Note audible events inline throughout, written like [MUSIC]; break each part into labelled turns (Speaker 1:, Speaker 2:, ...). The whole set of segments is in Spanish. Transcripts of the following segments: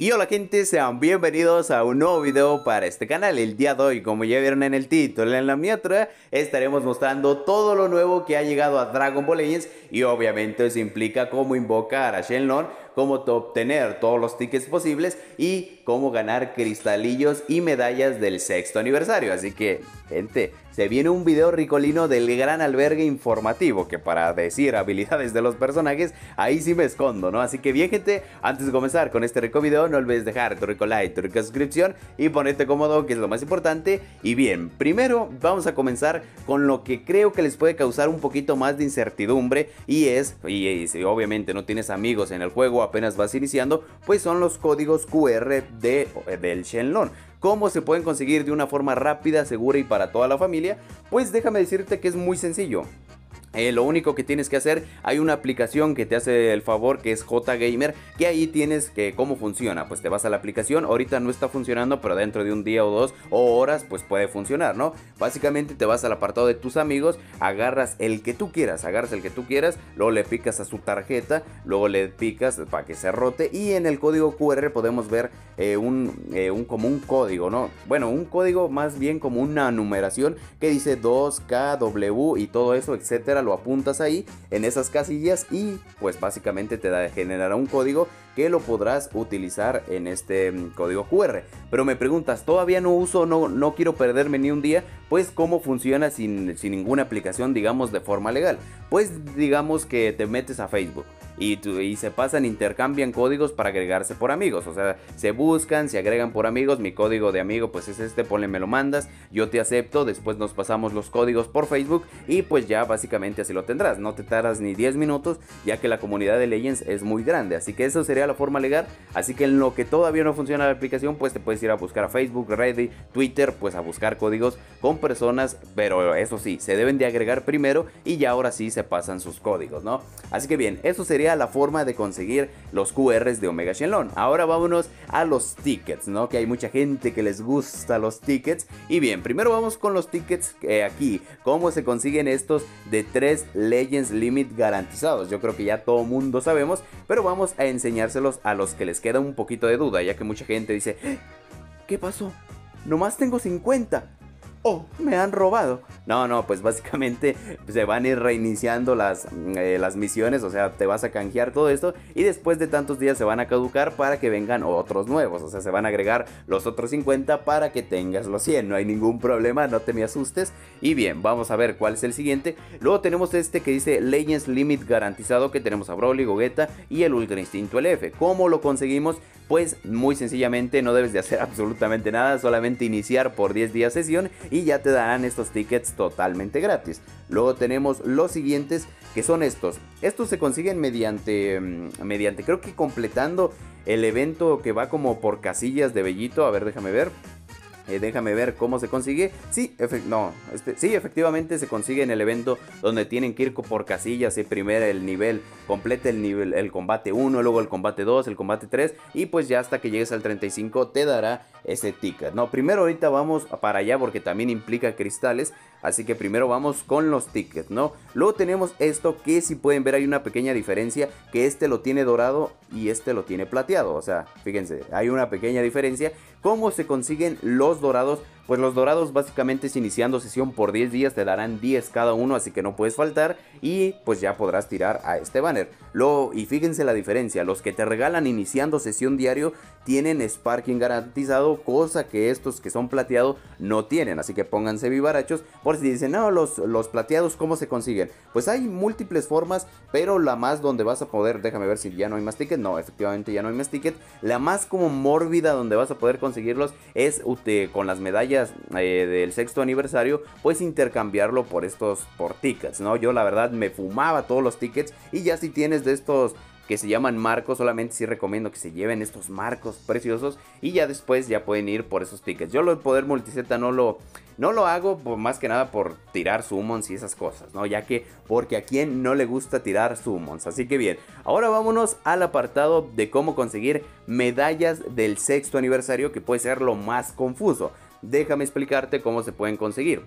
Speaker 1: Y hola gente, sean bienvenidos a un nuevo video para este canal. El día de hoy, como ya vieron en el título, en la miniatura, estaremos mostrando todo lo nuevo que ha llegado a Dragon Ball Legends y obviamente eso implica cómo invocar a Shenlong, cómo obtener todos los tickets posibles y cómo ganar cristalillos y medallas del sexto aniversario. Así que, gente, se viene un video ricolino del gran albergue informativo, que para decir habilidades de los personajes, ahí sí me escondo, ¿no? Así que bien gente, antes de comenzar con este rico video, no olvides dejar tu rico like, tu rico suscripción y ponerte cómodo, que es lo más importante. Y bien, primero vamos a comenzar con lo que creo que les puede causar un poquito más de incertidumbre y es, y, si obviamente no tienes amigos en el juego, apenas vas iniciando, pues son los códigos QR de, del Shenlong. ¿Cómo se pueden conseguir de una forma rápida, segura y para toda la familia? Pues déjame decirte que es muy sencillo. Eh, lo único que tienes que hacer, hay una aplicación que te hace el favor que es JGamer, que ahí tienes que cómo funciona. Pues te vas a la aplicación, ahorita no está funcionando, pero dentro de un día o dos o horas, pues puede funcionar, ¿no? Básicamente te vas al apartado de tus amigos, agarras el que tú quieras, agarras el que tú quieras, luego le picas a su tarjeta, luego le picas para que se rote y en el código QR podemos ver eh, un, eh, un, como un código, ¿no? Bueno, un código más bien como una numeración que dice 2KW y todo eso, etcétera lo apuntas ahí en esas casillas y pues básicamente te da, generará un código que lo podrás utilizar en este mm, código QR. Pero me preguntas, todavía no uso, no, no quiero perderme ni un día, pues cómo funciona sin, sin ninguna aplicación, digamos, de forma legal. Pues digamos que te metes a Facebook y, se pasan, intercambian códigos para agregarse por amigos. O sea, se buscan, se agregan por amigos. Mi código de amigo pues es este, ponle, me lo mandas, yo te acepto, después nos pasamos los códigos por Facebook y pues ya básicamente así lo tendrás. No te tardas ni 10 minutos ya que la comunidad de Legends es muy grande. Así que eso sería la forma legal. Así que en lo que todavía no funciona la aplicación pues te puedes ir a buscar a Facebook, Reddit, Twitter, pues a buscar códigos con personas. Pero eso sí, se deben de agregar primero y ya ahora sí se pasan sus códigos, ¿no? Así que bien, eso sería la forma de conseguir los QRs de Omega Shenlong. Ahora vámonos a los tickets, ¿no? Que hay mucha gente que les gusta los tickets. Y bien, primero vamos con los tickets eh, aquí. ¿Cómo se consiguen estos de 3 Legends Limit garantizados? Yo creo que ya todo mundo sabemos, pero vamos a enseñárselos a los que les queda un poquito de duda, ya que mucha gente dice, ¡Eh! ¿qué pasó? Nomás tengo 50. ¡Oh! Me han robado. No, no, pues básicamente se van a ir reiniciando las, eh, las misiones, o sea, te vas a canjear todo esto y después de tantos días se van a caducar para que vengan otros nuevos, o sea, se van a agregar los otros 50 para que tengas los 100, no hay ningún problema, no te me asustes. Y bien, vamos a ver cuál es el siguiente. Luego tenemos este que dice Legends Limit garantizado, que tenemos a Broly, Gogeta y el Ultra Instinto LF. ¿Cómo lo conseguimos? Pues muy sencillamente no debes de hacer [LAUGHS] absolutamente nada, solamente iniciar por 10 días sesión y ya te darán estos tickets totalmente gratis. Luego tenemos los siguientes que son estos. Estos se consiguen mediante, mm, mediante creo que completando el evento que va como por casillas de Bellito. A ver, déjame ver. Eh, déjame ver cómo se consigue. Sí, no, este, sí, efectivamente se consigue en el evento donde tienen que ir por casillas y primero el nivel, complete el nivel, el combate 1, luego el combate 2, el combate 3 y pues ya hasta que llegues al 35 te dará ese ticket. No, primero ahorita vamos para allá porque también implica cristales, así que primero vamos con los tickets, ¿no? Luego tenemos esto que si pueden ver hay una pequeña diferencia, que este lo tiene dorado y este lo tiene plateado, o sea, fíjense, hay una pequeña diferencia. ¿Cómo se consiguen los dorados? Pues los dorados básicamente es iniciando sesión por 10 días, te darán 10 cada uno, así que no puedes faltar y pues ya podrás tirar a este banner. Lo, y fíjense la diferencia, los que te regalan iniciando sesión diario tienen Sparking garantizado, cosa que estos que son plateados no tienen, así que pónganse vivarachos por si dicen, no, los, los plateados, ¿cómo se consiguen? Pues hay múltiples formas, pero la más donde vas a poder, déjame ver si ya no hay más ticket, no, efectivamente ya no hay más ticket, la más como mórbida donde vas a poder conseguirlos es con las medallas eh, del sexto aniversario, pues intercambiarlo por estos, por tickets, ¿no? Yo la verdad me fumaba todos los tickets y ya si tienes de estos que se llaman marcos, solamente sí recomiendo que se lleven estos marcos preciosos y ya después ya pueden ir por esos tickets. Yo lo de poder multiseta no lo, no lo hago más que nada por tirar summons y esas cosas, ¿no? Ya que porque a quien no le gusta tirar summons. Así que bien, ahora vámonos al apartado de cómo conseguir medallas del sexto aniversario que puede ser lo más confuso déjame explicarte cómo se pueden conseguir.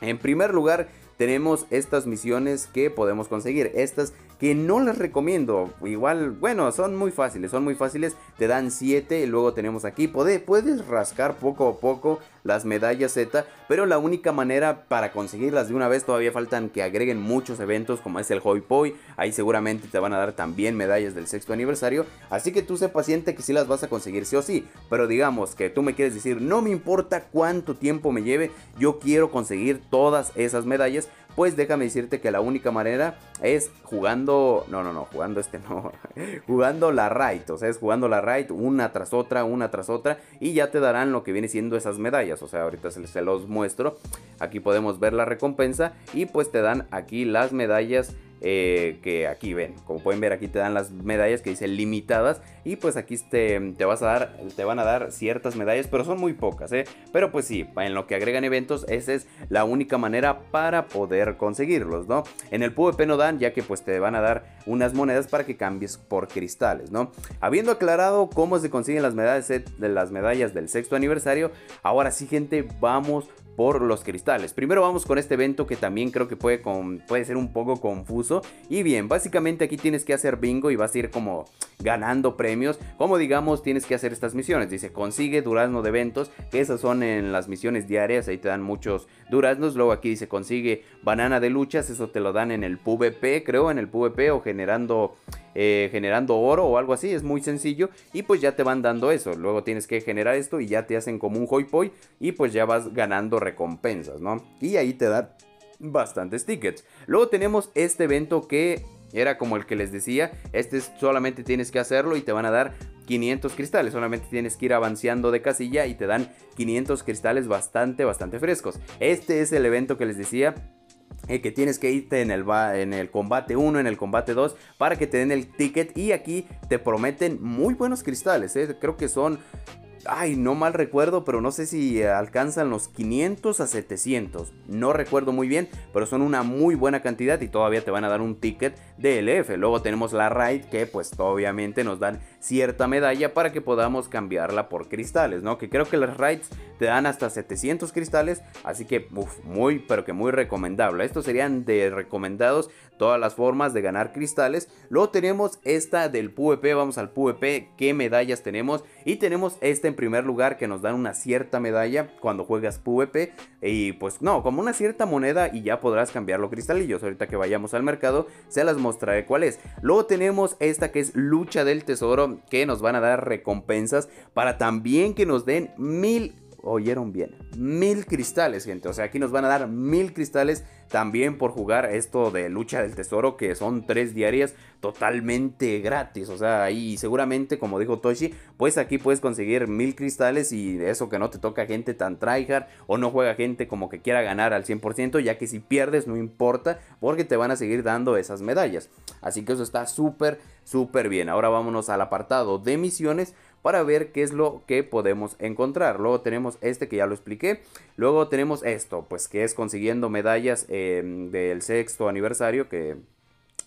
Speaker 1: En primer lugar, tenemos estas misiones que podemos conseguir. Estas que no les recomiendo. Igual, bueno, son muy fáciles, son muy fáciles. Te dan 7 y luego tenemos aquí. Puedes, puedes rascar poco a poco las medallas Z, pero la única manera para conseguirlas de una vez todavía faltan que agreguen muchos eventos como es el Hoi Poi. Ahí seguramente te van a dar también medallas del sexto aniversario. Así que tú sé paciente que sí las vas a conseguir sí o sí. Pero digamos que tú me quieres decir, no me importa cuánto tiempo me lleve, yo quiero conseguir todas esas medallas pues déjame decirte que la única manera es jugando, no, no, no, jugando este no, [LAUGHS] jugando la raid, o sea, es jugando la raid una tras otra, una tras otra, y ya te darán lo que viene siendo esas medallas, o sea, ahorita se, se los muestro, aquí podemos ver la recompensa, y pues te dan aquí las medallas eh, que aquí ven. Como pueden ver, aquí te dan las medallas que dicen limitadas. Y pues aquí te, te, vas a dar, te van a dar ciertas medallas, pero son muy pocas, ¿eh? Pero pues sí, en lo que agregan eventos, esa es la única manera para poder conseguirlos, ¿no? En el PvP no dan, ya que pues te van a dar unas monedas para que cambies por cristales, ¿no? Habiendo aclarado cómo se consiguen las medallas, de las medallas del sexto aniversario, ahora sí, gente, vamos por los cristales. Primero vamos con este evento que también creo que puede, puede ser un poco confuso. Y bien, básicamente aquí tienes que hacer bingo y vas a ir como ganando premios. Como digamos, tienes que hacer estas misiones. Dice, consigue durazno de eventos, que esas son en las misiones diarias, ahí te dan muchos duraznos. Luego aquí dice, consigue banana de luchas, eso te lo dan en el PvP, creo, en el PvP o generando eh, generando oro o algo así, es muy sencillo y pues ya te van dando eso, luego tienes que generar esto y ya te hacen como un hoi poi y pues ya vas ganando recompensas, ¿no? Y ahí te dan bastantes tickets. Luego tenemos este evento que era como el que les decía, este solamente tienes que hacerlo y te van a dar 500 cristales, solamente tienes que ir avanzando de casilla y te dan 500 cristales bastante, bastante frescos. Este es el evento que les decía, eh, que tienes que irte en el, en el combate 1, en el combate 2, para que te den el ticket. Y aquí te prometen muy buenos cristales. Eh. Creo que son ay, no mal recuerdo, pero no sé si alcanzan los 500 a 700. No recuerdo muy bien, pero son una muy buena cantidad y todavía te van a dar un ticket de LF. Luego tenemos la raid que pues obviamente nos dan cierta medalla para que podamos cambiarla por cristales, ¿no? Que creo que las raids te dan hasta 700 cristales, así que muy pero que muy recomendable. Estos serían de recomendados todas las formas de ganar cristales. Luego tenemos esta del PvP, vamos al PvP, qué medallas tenemos y tenemos esta en primer lugar que nos dan una cierta medalla cuando juegas PvP y pues no, como una cierta moneda y ya podrás cambiarlo cristalillos. Ahorita que vayamos al mercado se las mostraré cuál es. Luego tenemos esta que es lucha del tesoro que nos van a dar recompensas para también que nos den mil oyeron bien, mil cristales, gente. O sea, aquí nos van a dar mil cristales también por jugar esto de lucha del tesoro, que son tres diarias totalmente gratis. O sea, ahí seguramente, como dijo Toshi, pues aquí puedes conseguir mil cristales y eso que no te toca gente tan tryhard o no juega gente como que quiera ganar al 100%, ya que si pierdes no importa porque te van a seguir dando esas medallas. Así que eso está súper, súper bien. Ahora vámonos al apartado de misiones para ver qué es lo que podemos encontrar. Luego tenemos este que ya lo expliqué. Luego tenemos esto, pues que es consiguiendo medallas em, del sexto aniversario que...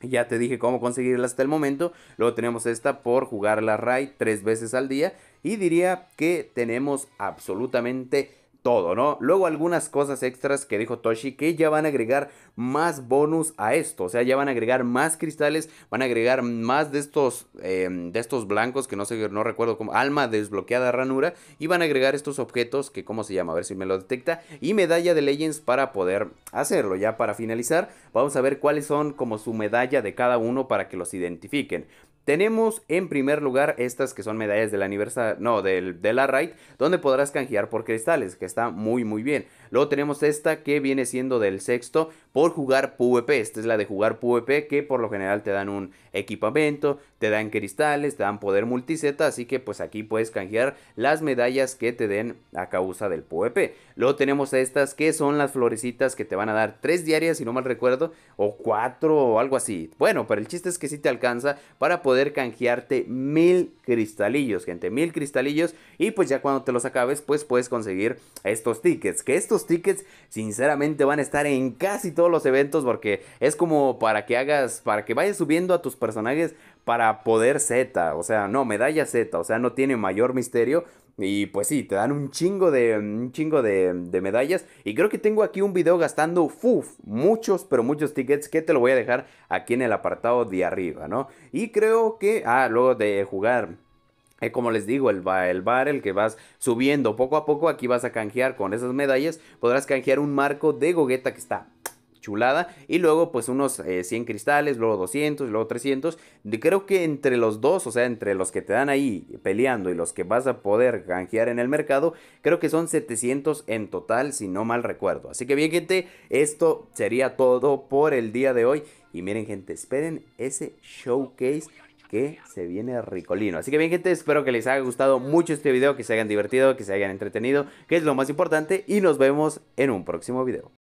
Speaker 1: Ya te dije cómo conseguirla hasta el momento. Luego tenemos esta por jugar la raid tres veces al día. Y diría que tenemos absolutamente todo, ¿no? Luego algunas cosas extras que dijo Toshi que ya van a agregar más bonus a esto, o sea, ya van a agregar más cristales, van a agregar más de estos, em, de estos blancos que no sé, no recuerdo cómo, alma desbloqueada ranura, y van a agregar estos objetos que, ¿cómo se llama? A ver si me lo detecta, y medalla de Legends para poder hacerlo. Ya para finalizar, vamos a ver cuáles son como su medalla de cada uno para que los identifiquen. Tenemos en primer lugar estas que son medallas del aniversario, no, del, de la raid, donde podrás canjear por cristales, que está muy muy bien. Luego tenemos esta que viene siendo del sexto por jugar PvP. Esta es la de jugar PvP que por lo general te dan un equipamiento, te dan cristales, te dan poder multiseta. Así que pues aquí puedes canjear las medallas que te den a causa del PvP. Luego tenemos estas que son las florecitas que te van a dar tres diarias si no mal recuerdo. O cuatro o algo así. Bueno, pero el chiste es que sí te alcanza para poder canjearte mil cristalillos, gente. Mil cristalillos. Y pues ya cuando te los acabes pues puedes conseguir estos tickets. Que estos tickets sinceramente van a estar en casi todos los eventos porque es como para que hagas, para que vayas subiendo a tus personajes para poder Z, o sea, no, medalla Z, o sea, no tiene mayor misterio. Y pues sí, te dan un chingo de, un chingo de, de, medallas. Y creo que tengo aquí un video gastando muchos, pero muchos tickets que te lo voy a dejar aquí en el apartado de arriba, ¿no? Y creo que, ah, luego de jugar eh, como les digo, el, el bar, el que vas subiendo poco a poco, aquí vas a canjear con esas medallas, podrás canjear un marco de gogueta que está chulada. Y luego pues unos 100 eh, cristales, luego 200, luego 300. Creo que entre los dos, o sea, entre los que te dan ahí peleando y los que vas a poder canjear en el mercado, creo que son 700 en total, si no mal recuerdo. Así que bien gente, esto sería todo por el día de hoy. Y miren gente, esperen ese showcase que se viene ricolino. Así que bien gente, espero que les haya gustado mucho este video, que se hayan divertido, que se hayan entretenido, que es lo más importante y nos vemos en un próximo video.